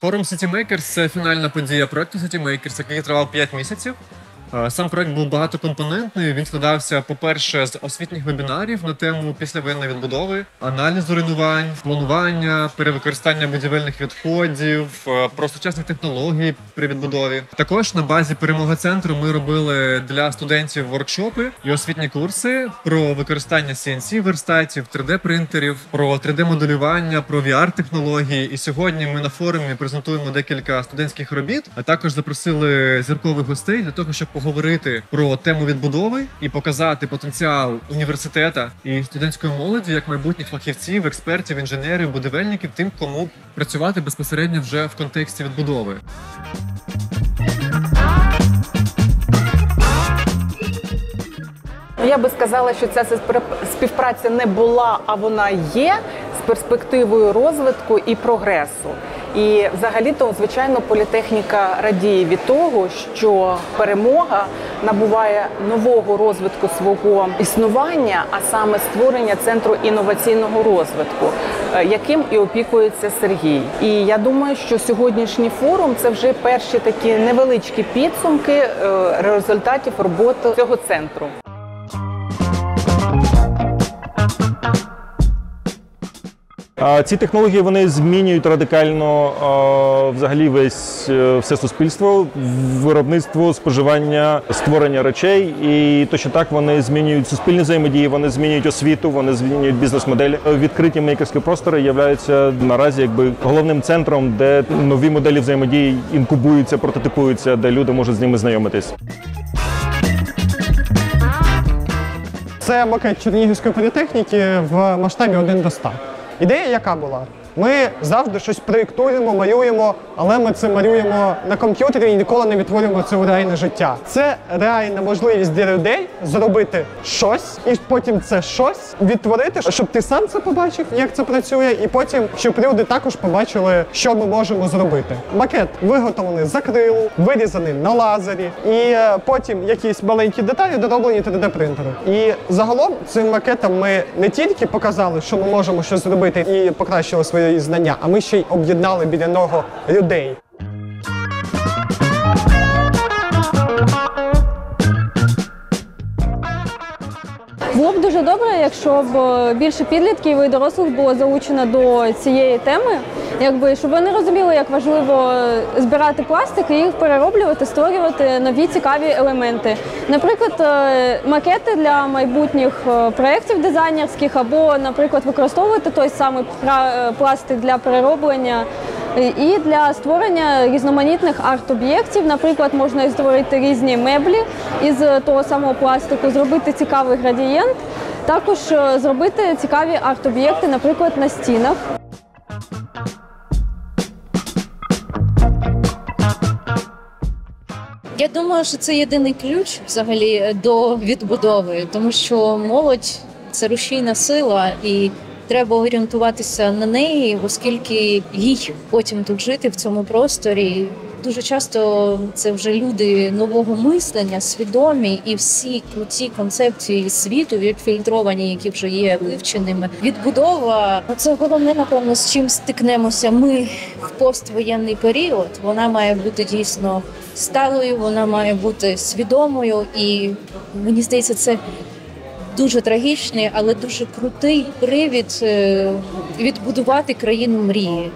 Форум Citymakers – це фінальна подія проекту Citymakers, який тривав 5 місяців. Е, Сам проект був багатокомпонентний. Він складався, по-перше, з освітніх вебінарів на тему післявоєнної відбудови, аналізу руйнувань, планування, перевикористання будівельних відходів, е, про сучасні технології при відбудові. Також на базі перемога центру ми робили для студентів воркшопи і освітні курси про використання CNC верстатів, 3D принтерів, про 3D моделювання, про VR технології. І сьогодні ми на форумі презентуємо декілька студентських робіт, а також запросили зіркових гостей для того, щоб поговорити про тему відбудови і показати потенціал університета і студентської молоді як майбутніх фахівців, експертів, інженерів, будівельників, тим, кому працювати безпосередньо вже в контексті відбудови. Ну, Я би сказала, що ця співпра- співпраця не була, а вона є з перспективою розвитку і прогресу. І взагалі-то, звичайно, політехніка радіє від того, що перемога набуває нового розвитку свого існування, а саме створення центру інноваційного розвитку, е, яким і опікується Сергій. І я думаю, що сьогоднішній форум це вже перші такі невеличкі підсумки е, результатів роботи цього центру. Ці технології вони змінюють радикально взагалі весь е, все суспільство, виробництво, споживання, створення речей. І точно так вони змінюють суспільні взаємодії, вони змінюють освіту, вони змінюють бізнес-моделі. Відкриті мейкерські простори являються наразі якби головним центром, де нові моделі взаємодії інкубуються, прототипуються, де люди можуть з ними знайомитись. Це макет Чернігівської політехніки в масштабі 1 до 100. E daí acabo lá. Ми завжди щось проєктуємо, малюємо, але ми це малюємо на комп'ютері і ніколи не відтворюємо це у реальне життя. Це реальна можливість для людей зробити щось, і потім це щось відтворити, щоб ти сам це побачив, як це працює, і потім щоб люди також побачили, що ми можемо зробити. Макет виготовлений з акрилу, вирізаний на лазері, і е, потім якісь маленькі деталі дороблені 3D принтером. І загалом цим макетом ми не тільки показали, що ми можемо щось зробити і покращили свої знання, а ми ще й об'єднали біля нього людей. Було б дуже добре, якщо б е, більше підлітків і дорослих було залучено до цієї теми, якби щоб вони розуміли, як важливо збирати пластик і їх перероблювати, створювати нові цікаві елементи. Наприклад, е, макети для майбутніх е, проєктів дизайнерських, або, наприклад, використовувати той самий е, пластик для перероблення. І для створення різноманітних арт-об'єктів, наприклад, можна створити різні меблі із того самого пластику, зробити цікавий градієнт, також е, зробити цікаві арт-об'єкти, наприклад, на стінах. Я думаю, що це єдиний ключ взагалі до відбудови, тому що молодь це рушійна сила, і треба орієнтуватися на неї, оскільки їй потім тут жити в цьому просторі. Дуже часто це вже люди нового мислення, свідомі, і всі круті концепції світу відфільтровані, які вже є вивченими. Відбудова ну, це головне, напевно, з чим стикнемося. Ми в поствоєнний період. Вона має бути дійсно сталою, вона має бути свідомою, і мені здається, це дуже трагічний, але дуже крутий привід е, відбудувати країну мрії.